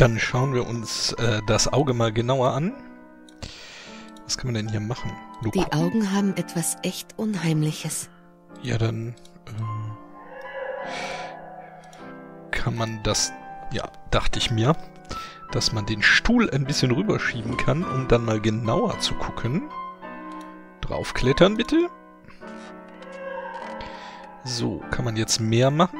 Dann schauen wir uns äh, das Auge mal genauer an. Was kann man denn hier machen? Nur Die gucken. Augen haben etwas echt Unheimliches. Ja, dann äh, kann man das, ja, dachte ich mir, dass man den Stuhl ein bisschen rüberschieben kann, um dann mal genauer zu gucken. Draufklettern bitte. So, kann man jetzt mehr machen?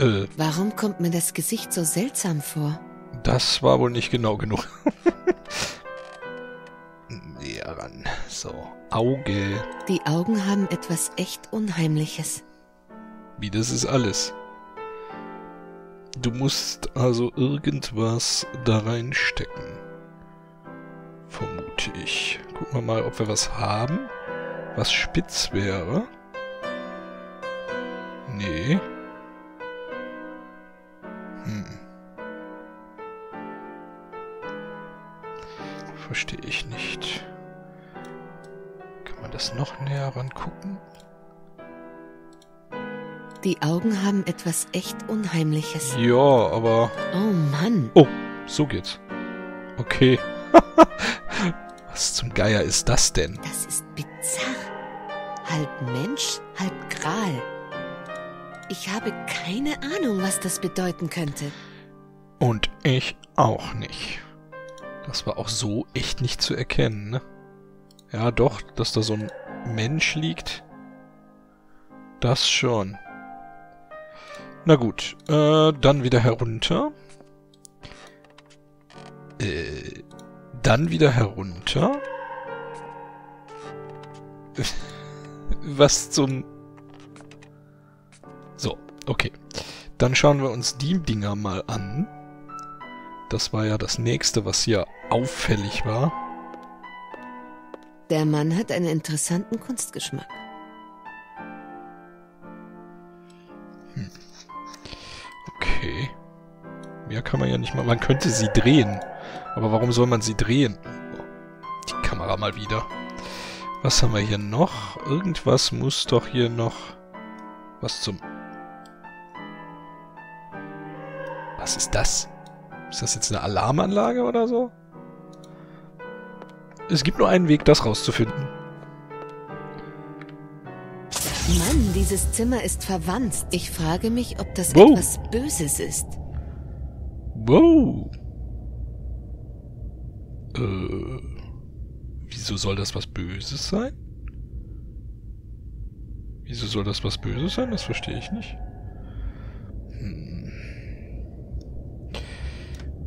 Äh. Warum kommt mir das Gesicht so seltsam vor? Das war wohl nicht genau genug. Näher ran. So, Auge. Die Augen haben etwas echt Unheimliches. Wie, das ist alles. Du musst also irgendwas da reinstecken. Vermute ich. Gucken wir mal, ob wir was haben, was spitz wäre. Das noch näher rangucken? Die Augen haben etwas echt Unheimliches. Ja, aber... Oh Mann. Oh, so geht's. Okay. Was zum Geier ist das denn? Das ist bizarr. Halb Mensch, halb Gral. Ich habe keine Ahnung, was das bedeuten könnte. Und ich auch nicht. Das war auch so echt nicht zu erkennen, ne? Ja, doch, dass da so ein Mensch liegt. Das schon. Na gut, äh, dann wieder herunter. Äh, dann wieder herunter. Was zum... So, okay. Dann schauen wir uns die Dinger mal an. Das war ja das nächste, was hier auffällig war. Der Mann hat einen interessanten Kunstgeschmack. Hm. Okay. Mehr kann man ja nicht mal. Man könnte sie drehen. Aber warum soll man sie drehen? Die Kamera mal wieder. Was haben wir hier noch? Irgendwas muss doch hier noch... Was zum... Was ist das? Ist das jetzt eine Alarmanlage oder so? Es gibt nur einen Weg, das rauszufinden. Mann, dieses Zimmer ist verwandt. Ich frage mich, ob das wow. etwas Böses ist. Wow. Äh, wieso soll das was Böses sein? Wieso soll das was Böses sein? Das verstehe ich nicht. Hm.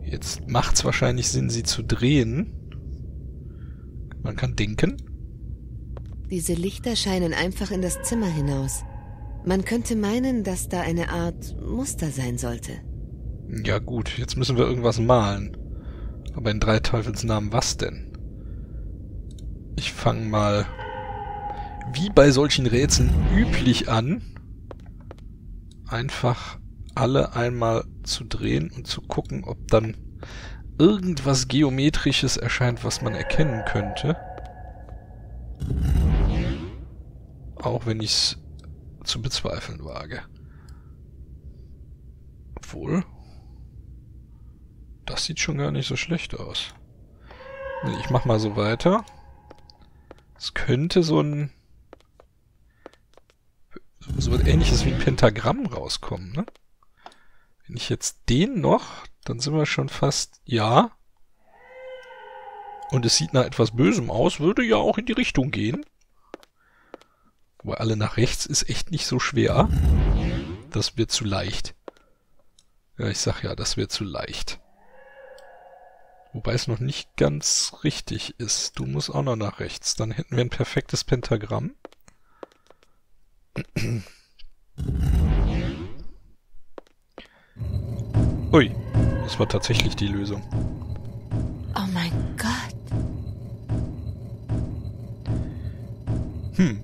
Jetzt macht es wahrscheinlich Sinn, sie zu drehen. Man kann denken. Diese Lichter scheinen einfach in das Zimmer hinaus. Man könnte meinen, dass da eine Art Muster sein sollte. Ja gut, jetzt müssen wir irgendwas malen. Aber in drei Teufelsnamen was denn? Ich fange mal wie bei solchen Rätseln üblich an, einfach alle einmal zu drehen und zu gucken, ob dann irgendwas Geometrisches erscheint, was man erkennen könnte. Auch wenn ich es zu bezweifeln wage. Obwohl, das sieht schon gar nicht so schlecht aus. Ich mach mal so weiter. Es könnte so ein so was ähnliches wie ein Pentagramm rauskommen, ne? Wenn ich jetzt den noch, dann sind wir schon fast, ja. Und es sieht nach etwas Bösem aus, würde ja auch in die Richtung gehen. Aber alle nach rechts ist echt nicht so schwer. Das wird zu leicht. Ja, ich sag ja, das wird zu leicht. Wobei es noch nicht ganz richtig ist. Du musst auch noch nach rechts. Dann hätten wir ein perfektes Pentagramm. Ui, das war tatsächlich die Lösung. Oh mein Gott. Hm.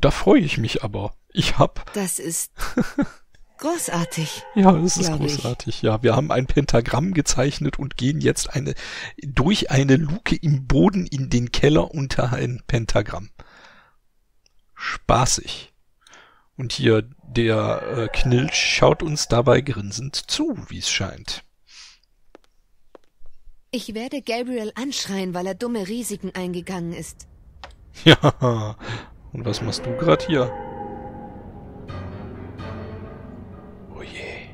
Da freue ich mich aber. Ich hab... Das ist Großartig. Ja, das ist großartig. Ich. Ja, wir haben ein Pentagramm gezeichnet und gehen jetzt eine durch eine Luke im Boden in den Keller unter ein Pentagramm. Spaßig. Und hier der äh, Knilch schaut uns dabei grinsend zu, wie es scheint. Ich werde Gabriel anschreien, weil er dumme Risiken eingegangen ist. Ja, und was machst du gerade hier? Oh je.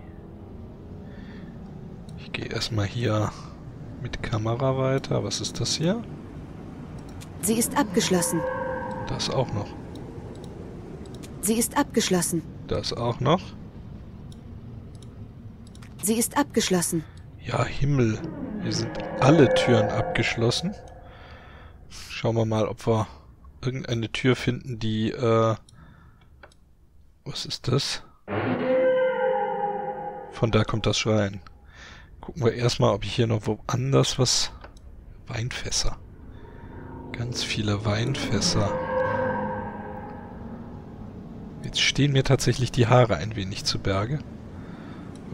Ich gehe erstmal hier mit Kamera weiter. Was ist das hier? Sie ist abgeschlossen. Das auch noch. Sie ist abgeschlossen. Das auch noch. Sie ist abgeschlossen. Ja, Himmel. Hier sind alle Türen abgeschlossen. Schauen wir mal, ob wir irgendeine Tür finden, die, äh... Was ist das? Von da kommt das Schreien. Gucken wir erstmal, ob ich hier noch woanders was... Weinfässer. Ganz viele Weinfässer. Jetzt stehen mir tatsächlich die Haare ein wenig zu Berge.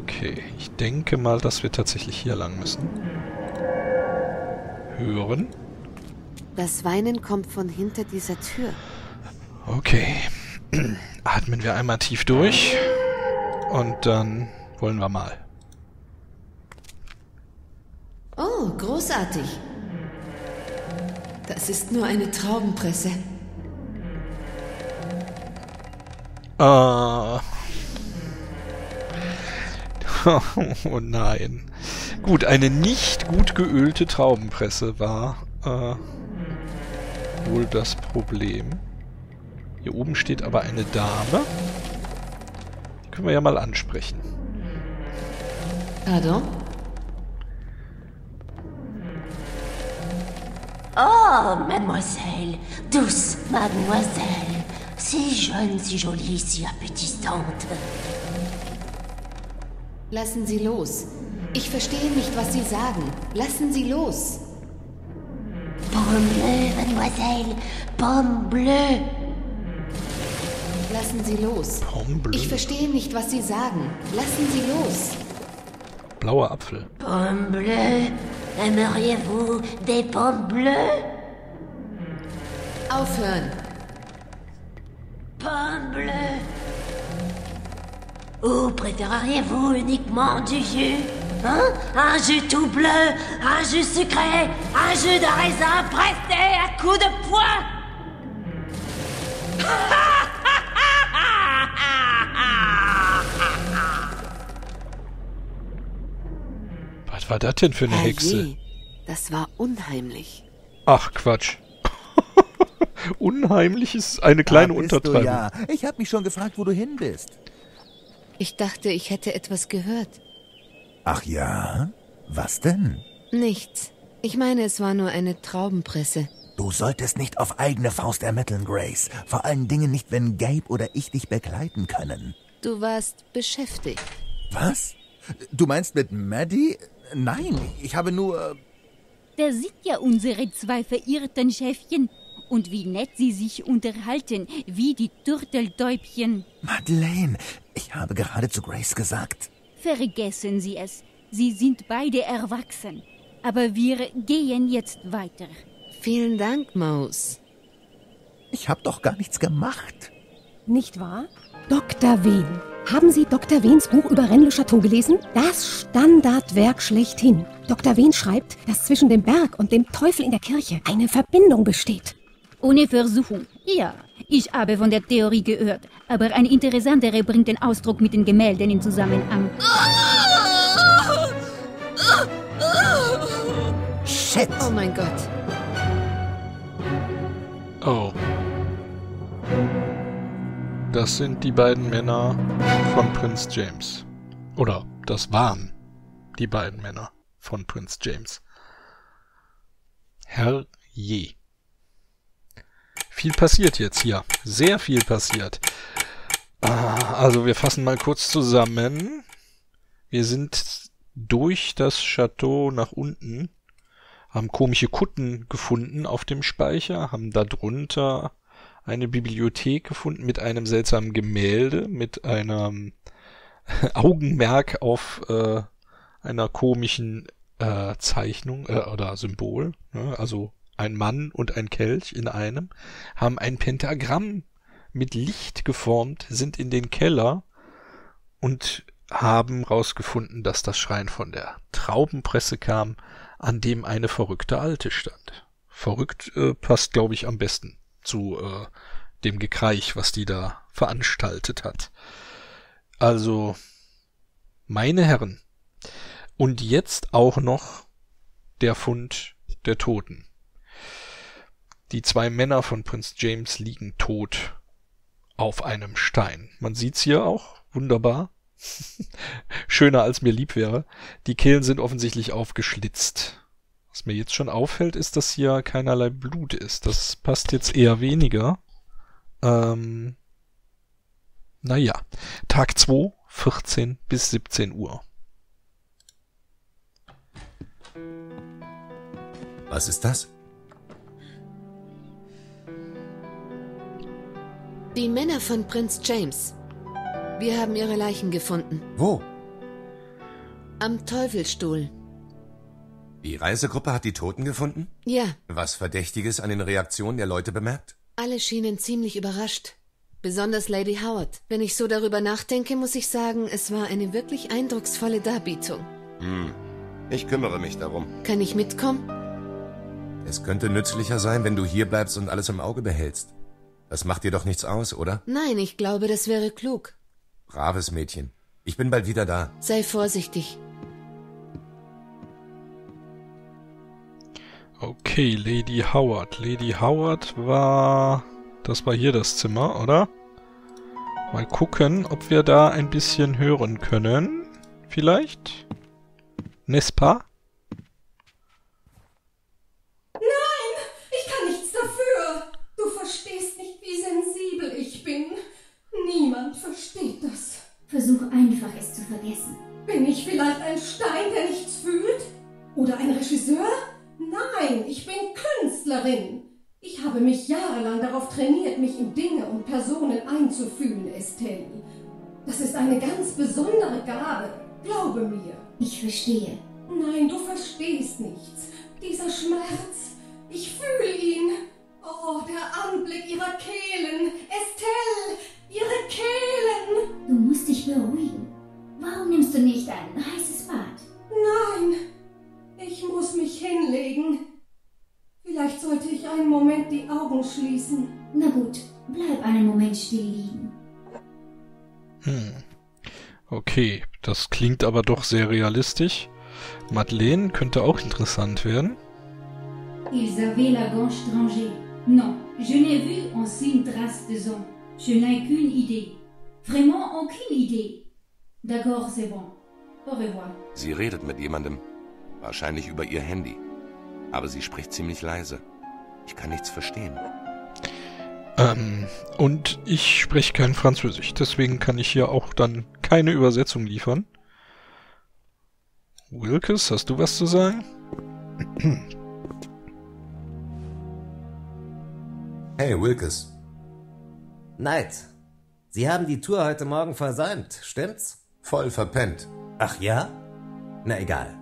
Okay, ich denke mal, dass wir tatsächlich hier lang müssen. Hören. Das Weinen kommt von hinter dieser Tür. Okay. Atmen wir einmal tief durch. Und dann wollen wir mal. Oh, großartig. Das ist nur eine Traubenpresse. Ah. oh nein. Gut, eine nicht gut geölte Traubenpresse war äh, wohl das Problem. Hier oben steht aber eine Dame. Die können wir ja mal ansprechen. Pardon? Oh, mademoiselle, douce mademoiselle, si jeune, si jolie, si appétissante. Lassen Sie los. Ich verstehe nicht, was Sie sagen. Lassen Sie los. Pomme bleue, mademoiselle, pomme bleue. Lassen Sie los. Pomme bleue. Ich verstehe nicht, was Sie sagen. Lassen Sie los. Blauer Apfel. Pomme bleue, aimeriez-vous des pommes bleues? Aufhören. Bleue. Ou préféreriez-vous uniquement du jus Hein? Un jus tout bleu, un jus sucré, un jus de raisin pressé à coups de poing Was war das denn für eine Hexe? Herrje, das war unheimlich. Ach, Quatsch. Unheimlich ist eine kleine da Untertreibung. Du, ja. Ich habe mich schon gefragt, wo du hin bist. Ich dachte, ich hätte etwas gehört. Ach ja? Was denn? Nichts. Ich meine, es war nur eine Traubenpresse. Du solltest nicht auf eigene Faust ermitteln, Grace. Vor allen Dingen nicht, wenn Gabe oder ich dich begleiten können. Du warst beschäftigt. Was? Du meinst mit Maddie? Nein, ich habe nur... Da sind ja unsere zwei verirrten Schäfchen. Und wie nett sie sich unterhalten, wie die Turteltäubchen. Madeleine, ich habe gerade zu Grace gesagt. Vergessen Sie es. Sie sind beide erwachsen. Aber wir gehen jetzt weiter. Vielen Dank, Maus. Ich habe doch gar nichts gemacht. Nicht wahr? Dr. Wen. Haben Sie Dr. Wens Buch über Rennes le Chateau gelesen? Das Standardwerk schlechthin. Dr. Wen schreibt, dass zwischen dem Berg und dem Teufel in der Kirche eine Verbindung besteht. Ohne Versuchung. Ja, ich habe von der Theorie gehört. Aber eine interessantere bringt den Ausdruck mit den Gemälden in Zusammenhang. Shit! Oh mein Gott. Oh. Das sind die beiden Männer von Prinz James. Oder das waren die beiden Männer von Prinz James. Herr je. Viel passiert jetzt hier. Sehr viel passiert. Ah, Also wir fassen mal kurz zusammen. Wir sind durch das Chateau nach unten, haben komische Kutten gefunden auf dem Speicher, haben darunter eine Bibliothek gefunden mit einem seltsamen Gemälde, mit einem Augenmerk auf äh, einer komischen äh, Zeichnung äh, oder Symbol, ne? also ein Mann und ein Kelch in einem, haben ein Pentagramm mit Licht geformt, sind in den Keller und haben rausgefunden, dass das Schreien von der Traubenpresse kam, an dem eine verrückte Alte stand. Verrückt äh, passt, glaube ich, am besten zu äh, dem Gekreich, was die da veranstaltet hat. Also, meine Herren. Und jetzt auch noch der Fund der Toten. Die zwei Männer von Prinz James liegen tot auf einem Stein. Man sieht's hier auch. Wunderbar. Schöner als mir lieb wäre. Die Kehlen sind offensichtlich aufgeschlitzt. Was mir jetzt schon auffällt, ist, dass hier keinerlei Blut ist. Das passt jetzt eher weniger. Ähm, naja. Tag 2, 14 bis 17 Uhr. Was ist das? Die Männer von Prinz James. Wir haben ihre Leichen gefunden. Wo? Am Teufelsstuhl. Die Reisegruppe hat die Toten gefunden? Ja, Was Verdächtiges an den Reaktionen der Leute bemerkt? alle schienen ziemlich überrascht. Besonders Lady Howard. Wenn ich so darüber nachdenke, muss ich sagen, es war eine wirklich eindrucksvolle Darbietung. Ich kümmere mich darum. Kann ich mitkommen? Es könnte nützlicher sein, wenn du hier bleibst und alles im Auge behältst. Das macht dir doch nichts aus, oder? Nein, ich glaube, das wäre klug. Braves Mädchen. Ich bin bald wieder da. Sei vorsichtig. Okay, Lady Howard. Lady Howard war... Das war hier das Zimmer, oder? Mal gucken, ob wir da ein bisschen hören können. Vielleicht? Nespa? Ich kann nichts dafür. Du verstehst nicht, wie sensibel ich bin. Versteht das. Versuch einfach, es zu vergessen. Bin ich vielleicht ein Stein, der nichts fühlt? Oder ein Regisseur? Nein, ich bin Künstlerin. Ich habe mich jahrelang darauf trainiert, mich in Dinge und Personen einzufühlen, Estelle. Das ist eine ganz besondere Gabe. Glaube mir. Ich verstehe. Nein, du verstehst nichts. Dieser Schmerz. Ich fühle ihn. Oh, der Anblick ihrer Kehlen. Estelle, ihre Kehlen. Du musst dich beruhigen. Warum nimmst du nicht ein heißes Bad? Nein, ich muss mich hinlegen. Vielleicht sollte ich einen Moment die Augen schließen. Na gut, bleib einen Moment still liegen. Okay, das klingt aber doch sehr realistisch. Madeleine könnte auch interessant werden. Ils avaient la ganche rangée. Non, je n'ai vu aucune trace de sang. Je n'ai qu'une idée. Vraiment aucune idée. D'accord, c'est bon. Au revoir. Sie redet mit jemandem. Wahrscheinlich über ihr Handy. Aber sie spricht ziemlich leise. Ich kann nichts verstehen. Ähm, und ich spreche kein Französisch, deswegen kann ich hier auch dann keine Übersetzung liefern. Wilkes, hast du was zu sagen? Hey, Wilkes. Neid. Sie haben die Tour heute Morgen versäumt, stimmt's? Voll verpennt. Ach ja? Na egal.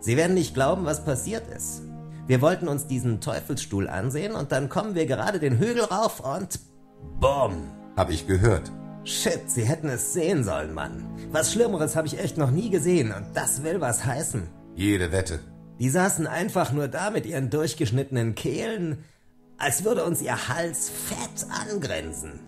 Sie werden nicht glauben, was passiert ist. Wir wollten uns diesen Teufelsstuhl ansehen und dann kommen wir gerade den Hügel rauf und BOM! Hab ich gehört. Shit, Sie hätten es sehen sollen, Mann. Was Schlimmeres habe ich echt noch nie gesehen und das will was heißen. Jede Wette. Die saßen einfach nur da mit ihren durchgeschnittenen Kehlen, als würde uns ihr Hals fett angrenzen.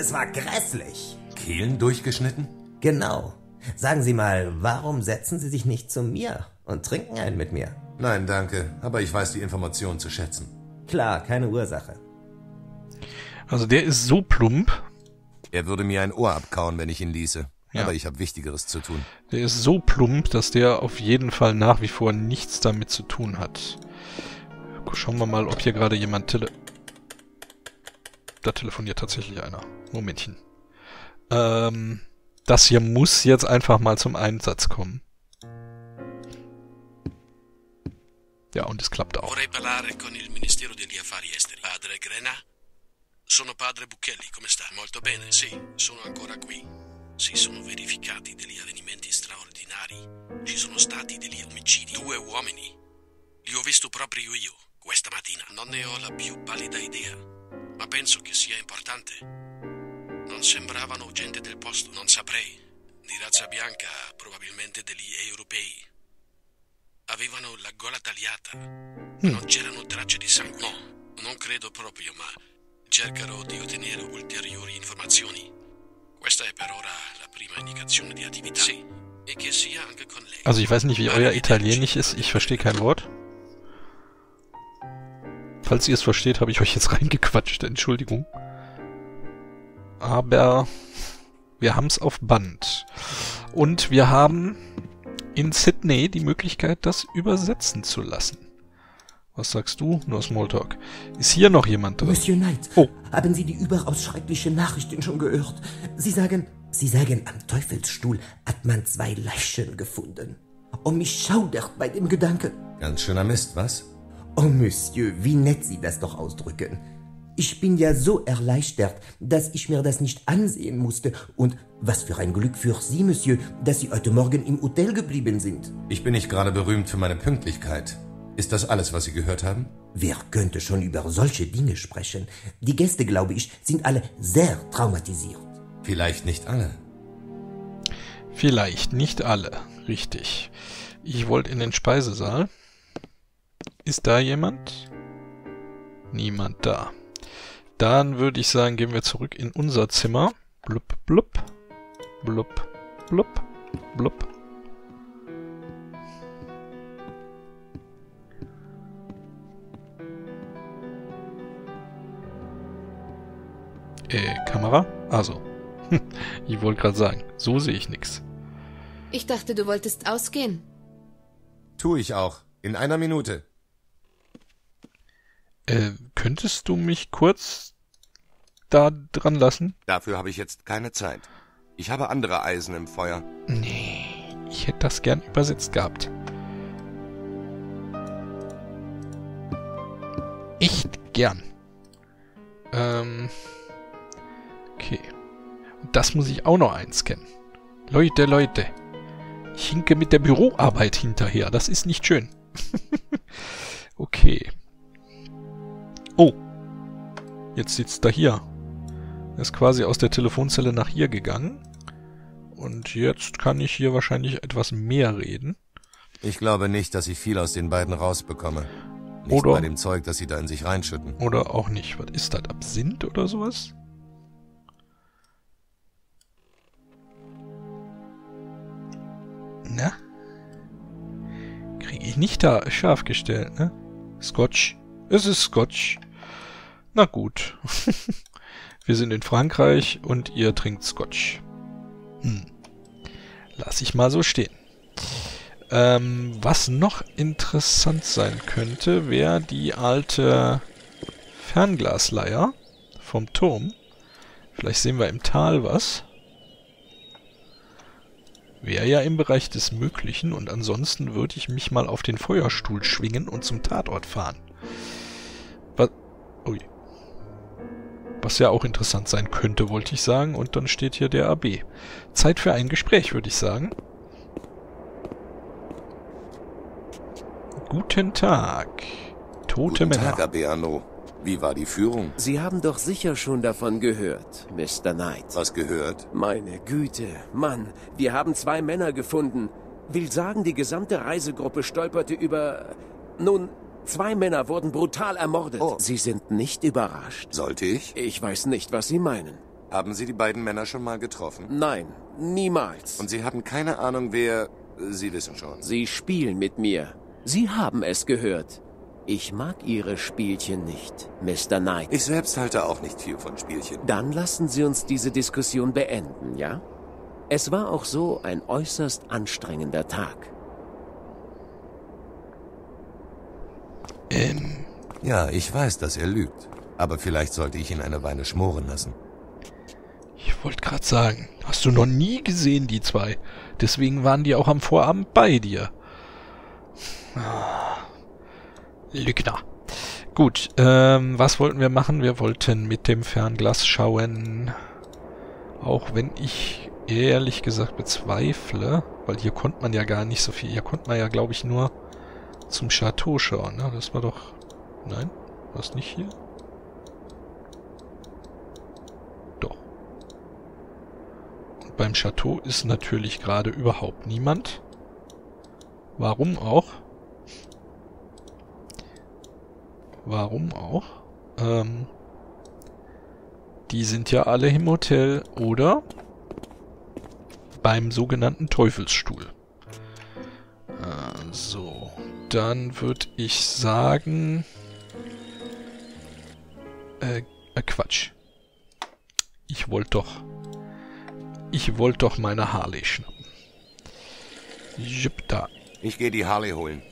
Es war grässlich. Kehlen durchgeschnitten? Genau. Sagen Sie mal, warum setzen Sie sich nicht zu mir und trinken einen mit mir? Nein, danke. Aber ich weiß die Information zu schätzen. Klar, keine Ursache. Also der ist so plump, Er würde mir ein Ohr abkauen, wenn ich ihn ließe. Ja. Aber ich habe Wichtigeres zu tun. der ist so plump, dass der auf jeden Fall nach wie vor nichts damit zu tun hat. Schauen wir mal, ob hier gerade jemand tele... Da telefoniert tatsächlich einer. Momentchen. Ähm, das hier muss jetzt einfach mal zum Einsatz kommen. Ja, und es klappt auch. Vorrei parlare con il Ministero degli Affari Esteri. Padre Grena? Sono padre Bucchelli, come sta? Molto bene, sì, sono ancora qui. Si sono verificati degli avvenimenti straordinari. Ci sono stati degli omicidi. Due uomini. Li ho visto proprio io, questa mattina. Non ne ho la più pallida idea, ma penso che sia importante. non sembravano gente del posto, non saprei. Di razza bianca, probabilmente degli europei. Avevano la gola tagliata. Non c'erano tracce di sangue. No, non credo proprio, ma cercherò di ottenere ulteriori informazioni. Questa è per ora la prima indicazione di attività. Sì, e che sia anche con lei. Also ich weiß nicht, wie euer Italienisch ist. Ich verstehe kein Wort. Falls ihr es versteht, habe ich euch jetzt reingequatscht. Entschuldigung. Aber wir haben es auf Band. Und wir haben in Sydney die Möglichkeit, das übersetzen zu lassen. Was sagst du? Nur Smalltalk. Ist hier noch jemand drin? Monsieur Knight, Oh. haben Sie die überaus schreckliche Nachrichten schon gehört? Sie sagen, Sie sagen, am Teufelsstuhl hat man zwei Leichen gefunden. Oh, mich schaudert bei dem Gedanken. Ganz schöner Mist, was? Oh, Monsieur, wie nett Sie das doch ausdrücken. Ich bin ja so erleichtert, dass ich mir das nicht ansehen musste. Und was für ein Glück für Sie, Monsieur, dass Sie heute Morgen im Hotel geblieben sind. Ich bin nicht gerade berühmt für meine Pünktlichkeit. Ist das alles, was Sie gehört haben? Wer könnte schon über solche Dinge sprechen? Die Gäste, glaube ich, sind alle sehr traumatisiert. Vielleicht nicht alle. Vielleicht, nicht alle. Richtig. Ich wollte in den Speisesaal. Ist da jemand? Niemand da. Dann würde ich sagen, gehen wir zurück in unser Zimmer. Blub, blub. Blub, blub, blub. Äh, Kamera? Also. ich wollte gerade sagen, so sehe ich nichts. Ich dachte, du wolltest ausgehen. Tu ich auch. In einer Minute. Äh, könntest du mich kurz da dran lassen? Dafür habe ich jetzt keine Zeit. Ich habe andere Eisen im Feuer. Nee, ich hätte das gern übersetzt gehabt. Echt gern. Ähm. Okay. Und das muss ich auch noch einscannen. Leute, Leute. Ich hinke mit der Büroarbeit hinterher. Das ist nicht schön. okay. Oh. Jetzt sitzt er hier. Er ist quasi aus der Telefonzelle nach hier gegangen. Und jetzt kann ich hier wahrscheinlich etwas mehr reden. Ich glaube nicht, dass ich viel aus den beiden rausbekomme. Nicht Oder- bei dem Zeug, das sie da in sich reinschütten. Oder auch nicht. Was ist das? Absinth oder sowas? Na? Kriege ich nicht da scharf gestellt, ne? Scotch. Es ist Scotch. Na gut. Wir sind in Frankreich und ihr trinkt Scotch. Hm. Lass ich mal so stehen. Ähm, was noch interessant sein könnte, wäre die alte Fernglasleier vom Turm. Vielleicht sehen wir im Tal was. Wäre ja im Bereich des Möglichen und ansonsten würde ich mich mal auf den Feuerstuhl schwingen und zum Tatort fahren. Was, ui. Was ja auch interessant sein könnte, wollte ich sagen. Und dann steht hier der AB. Zeit für ein Gespräch, würde ich sagen. Guten Tag. Tote Guten Männer. Tag, Abeano. Wie war die Führung? Sie haben doch sicher schon davon gehört, Mr. Knight. Was gehört? Meine Güte, Mann, wir haben zwei Männer gefunden. Will sagen, die gesamte Reisegruppe stolperte über... Nun, zwei Männer wurden brutal ermordet. Oh. Sie sind nicht überrascht. Sollte ich? Ich weiß nicht, was Sie meinen. Haben Sie die beiden Männer schon mal getroffen? Nein, niemals. Und Sie haben keine Ahnung, wer... Sie wissen schon. Sie spielen mit mir. Sie haben es gehört. Ich mag Ihre Spielchen nicht, Mr. Knight. Ich selbst halte auch nicht viel von Spielchen. Dann lassen Sie uns diese Diskussion beenden, ja? Es war auch so ein äußerst anstrengender Tag. Ähm, Ja, ich weiß, dass er lügt. Aber vielleicht sollte ich ihn eine Weile schmoren lassen. ich wollte gerade sagen, hast du noch nie gesehen, die zwei. Deswegen waren die auch am Vorabend bei dir. Ah, Lügner. Gut, ähm, was wollten wir machen? Wir wollten mit dem Fernglas schauen. Auch wenn ich ehrlich gesagt bezweifle, weil hier konnte man ja gar nicht so viel. Hier konnte man ja, glaube ich, nur zum Chateau schauen. Ne? Das war doch... Nein? War es nicht hier? Doch. Beim Chateau ist natürlich gerade überhaupt niemand. Warum auch? Warum auch? Ähm, die sind ja alle im Hotel oder beim sogenannten Teufelsstuhl. Äh, so, dann würde ich sagen... Äh, äh, Quatsch. Ich wollte doch... Ich wollte doch meine Harley schnappen. Jupp, da. Ich gehe die Harley holen.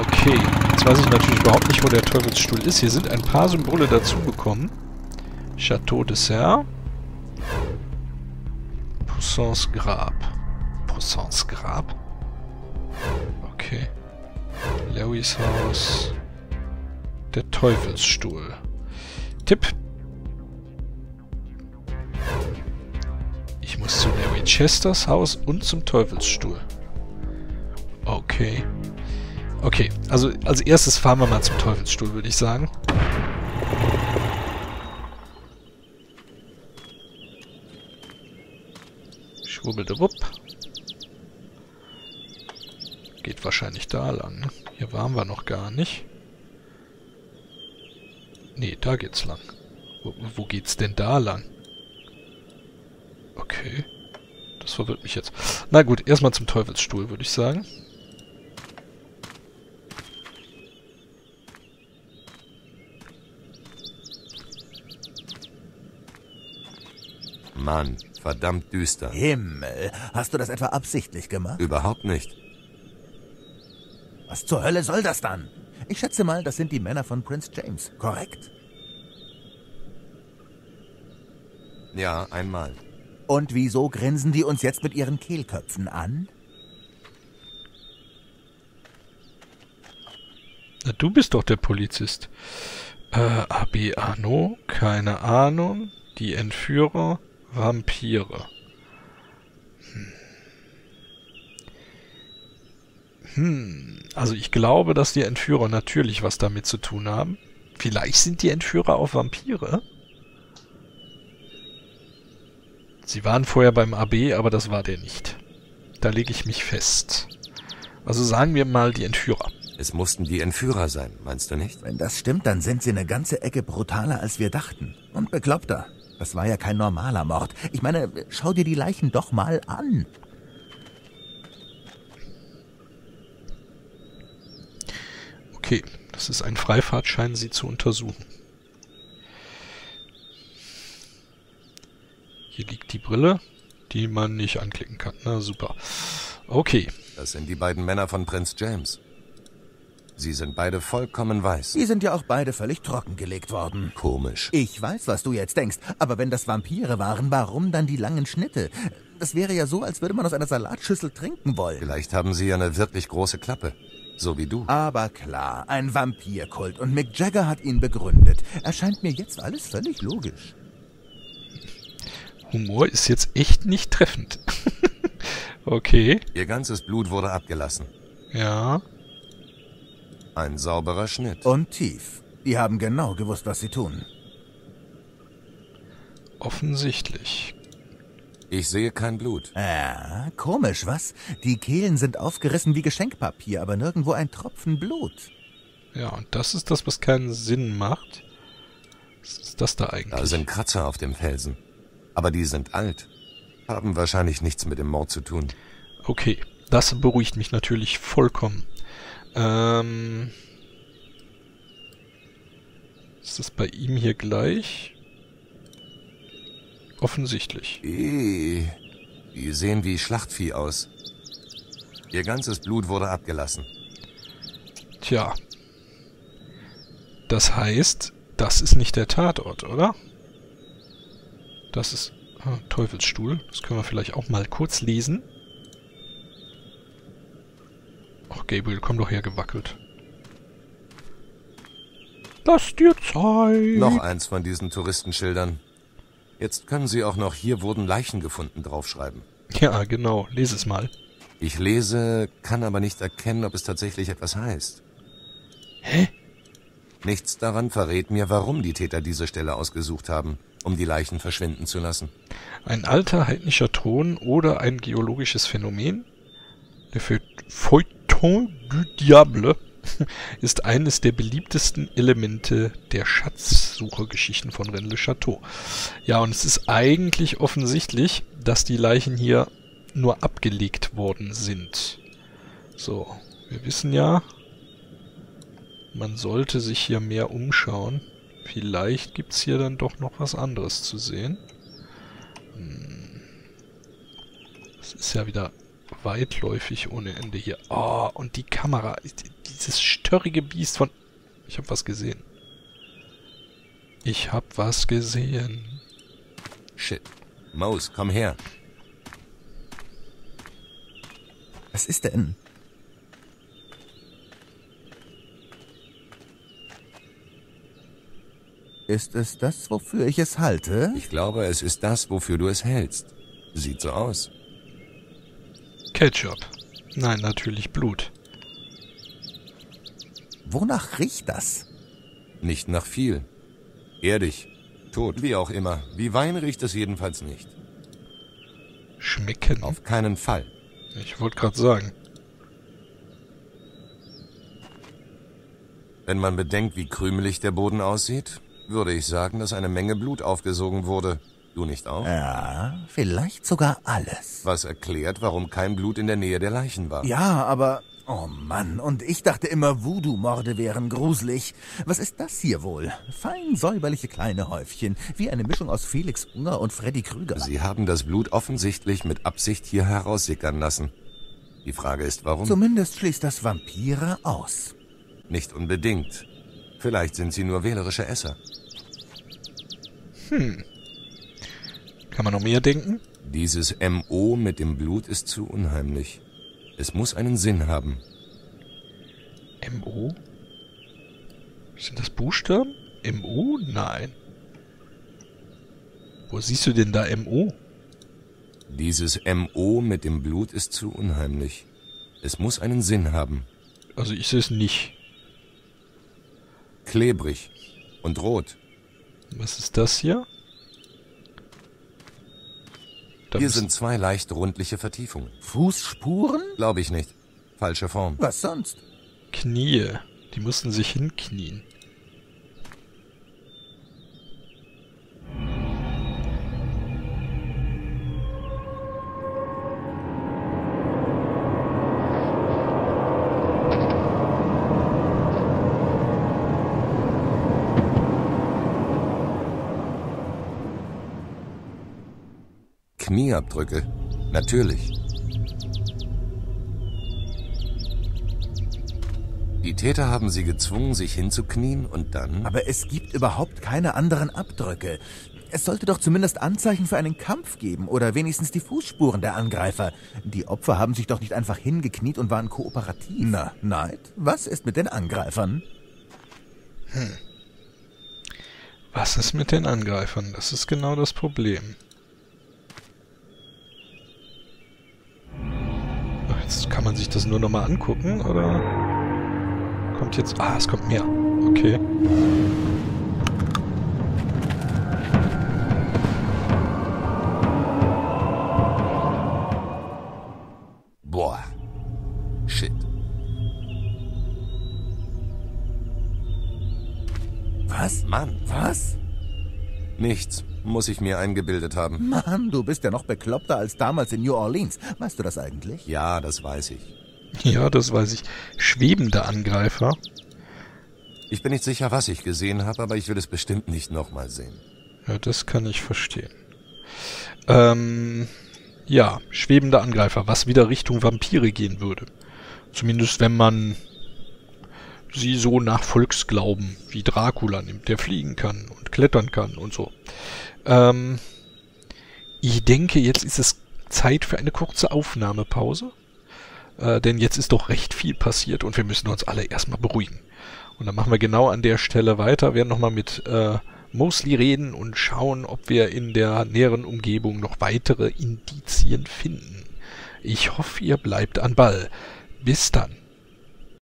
Okay, jetzt weiß ich natürlich überhaupt nicht, wo der Teufelsstuhl ist. Hier sind ein paar Symbole dazugekommen. Chateau de Serre. Poussins Grab. Poussins Grab? Okay. Lewis Haus. Der Teufelsstuhl. Tipp. Ich muss zu Larry Chesters Haus und zum Teufelsstuhl. Okay. Okay, also als erstes fahren wir mal zum Teufelsstuhl, würde ich sagen. Schwubbeldebupp. Geht wahrscheinlich da lang. Ne? Hier waren wir noch gar nicht. Nee, da geht's lang. Wo, wo geht's denn da lang? Okay. Das verwirrt mich jetzt. Na gut, erstmal zum Teufelsstuhl, würde ich sagen. Mann, verdammt düster. Himmel, hast du das etwa absichtlich gemacht? Überhaupt nicht. Was zur Hölle soll das dann? Ich schätze mal, das sind die Männer von Prince James, korrekt? Ja, einmal. Und wieso grinsen die uns jetzt mit ihren Kehlköpfen an? Na, du bist doch der Polizist. Äh, AB Arno? Keine Ahnung. Die Entführer? Vampire. Hm. Hm. Also ich glaube, dass die Entführer natürlich was damit zu tun haben. Vielleicht sind die Entführer auch Vampire? Sie waren vorher beim AB, aber das war der nicht. Da lege ich mich fest. Also sagen wir mal die Entführer. Es mussten die Entführer sein, meinst du nicht? Wenn das stimmt, dann sind sie eine ganze Ecke brutaler, als wir dachten. Und bekloppter. Das war ja kein normaler Mord. Ich meine, schau dir die Leichen doch mal an. Okay, das ist ein Freifahrtschein, sie zu untersuchen. Hier liegt die Brille, die man nicht anklicken kann. Na super. Okay. Das sind die beiden Männer von Prinz James. Sie sind beide vollkommen weiß. Die sind ja auch beide völlig trockengelegt worden. Komisch. Ich weiß, was du jetzt denkst, aber wenn das Vampire waren, warum dann die langen Schnitte? Das wäre ja so, als würde man aus einer Salatschüssel trinken wollen. Vielleicht haben sie ja eine wirklich große Klappe. So wie du. Aber klar, ein Vampirkult und Mick Jagger hat ihn begründet. Erscheint mir jetzt alles völlig logisch. Humor ist jetzt echt nicht treffend. okay. Ihr ganzes Blut wurde abgelassen. Ja. Ein sauberer Schnitt. Und tief. Die haben genau gewusst, was sie tun. Offensichtlich. Ich sehe kein Blut. Ja, komisch, was? Die Kehlen sind aufgerissen wie Geschenkpapier, aber nirgendwo ein Tropfen Blut. Ja, und das ist das, was keinen Sinn macht. Was ist das da eigentlich? Da sind Kratzer auf dem Felsen. Aber die sind alt. Haben wahrscheinlich nichts mit dem Mord zu tun. Okay, das beruhigt mich natürlich vollkommen. Ähm, ist das bei ihm hier gleich? Offensichtlich. Eee, die sehen wie Schlachtvieh aus. Ihr ganzes Blut wurde abgelassen. Tja. Das heißt, das ist nicht der Tatort, oder? Das ist ah, Teufelsstuhl. Das können wir vielleicht auch mal kurz lesen. Ach, Gabriel, komm doch her, gewackelt. Lass dir Zeit. Noch eins von diesen Touristenschildern. Jetzt können Sie auch noch hier wurden Leichen gefunden draufschreiben. Ja, genau. Lese es mal. Ich lese, kann aber nicht erkennen, ob es tatsächlich etwas heißt. Hä? Nichts daran verrät mir, warum die Täter diese Stelle ausgesucht haben. um die Leichen verschwinden zu lassen. Ein alter heidnischer Thron oder ein geologisches Phänomen? Le Feuilleton du Diable ist eines der beliebtesten Elemente der Schatzsuchergeschichten von Rennes le Chateau. Ja, und es ist eigentlich offensichtlich, dass die Leichen hier nur abgelegt worden sind. So, wir wissen ja, man sollte sich hier mehr umschauen. Vielleicht gibt es hier dann doch noch was anderes zu sehen. Hm. Das ist ja wieder weitläufig ohne Ende hier. Oh, und die Kamera. Dieses störrige Biest von... Ich habe was gesehen. Ich habe was gesehen. Shit. Maus, komm her. Was ist denn? Ist es das, wofür ich es halte? Ich glaube, es ist das, wofür du es hältst. Sieht so aus. Ketchup. Nein, natürlich Blut. Wonach riecht das? Nicht nach viel. Erdig. Tot, wie auch immer. Wie Wein riecht es jedenfalls nicht. Schmecken? Auf keinen Fall. Ich wollte gerade sagen. Wenn man bedenkt, wie krümelig der Boden aussieht, würde ich sagen, dass eine Menge Blut aufgesogen wurde. Du nicht auch? Ja, vielleicht sogar alles. Was erklärt, warum kein Blut in der Nähe der Leichen war. Ja, aber... Oh Mann, und ich dachte immer, Voodoo-Morde wären gruselig. Was ist das hier wohl? Fein säuberliche kleine Häufchen, wie eine Mischung aus Felix Unger und Freddy Krüger. Sie haben das Blut offensichtlich mit Absicht hier heraussickern lassen. Die Frage ist, warum? Zumindest schließt das Vampire aus. Nicht unbedingt. Vielleicht sind sie nur wählerische Esser. Hm. Kann man noch mehr denken? Dieses MO mit dem Blut ist zu unheimlich. Es muss einen Sinn haben. MO? Sind das Buchstaben? MO? Nein. Wo siehst du denn da MO? Dieses MO mit dem Blut ist zu unheimlich. Es muss einen Sinn haben. Also ich sehe es nicht. Klebrig und rot. Was ist das hier? Da Hier sind zwei leicht rundliche Vertiefungen. Fußspuren? Glaube ich nicht. Falsche Form. Was sonst? Knie. Die mussten sich hinknien. Knieabdrücke. Natürlich. Die Täter haben sie gezwungen, sich hinzuknien und dann... Aber es gibt überhaupt keine anderen Abdrücke. Es sollte doch zumindest Anzeichen für einen Kampf geben oder wenigstens die Fußspuren der Angreifer. Die Opfer haben sich doch nicht einfach hingekniet und waren kooperativ. Na, Neid, was ist mit den Angreifern? Hm. Was ist mit den Angreifern? Das ist genau das Problem. Jetzt kann man sich das nur nochmal angucken, oder? Kommt jetzt... Ah, es kommt mehr. Okay. Boah. Shit. Was? Mann. Was? Nichts muss ich mir eingebildet haben. Mann, du bist ja noch bekloppter als damals in New Orleans. Weißt du das eigentlich? Ja, das weiß ich. Ja, das weiß ich. Schwebende Angreifer. Ich bin nicht sicher, was ich gesehen habe, aber ich will es bestimmt nicht nochmal sehen. Ja, das kann ich verstehen. Ähm, ja, schwebende Angreifer, was wieder Richtung Vampire gehen würde. Zumindest wenn man sie so nach Volksglauben wie Dracula nimmt, der fliegen kann und klettern kann und so. Ähm, ich denke, jetzt ist es Zeit für eine kurze Aufnahmepause. Äh, denn jetzt ist doch recht viel passiert und wir müssen uns alle erstmal beruhigen. Und dann machen wir genau an der Stelle weiter, werden nochmal mit äh, Mosley reden und schauen, ob wir in der näheren Umgebung noch weitere Indizien finden. Ich hoffe, ihr bleibt an Ball. Bis dann.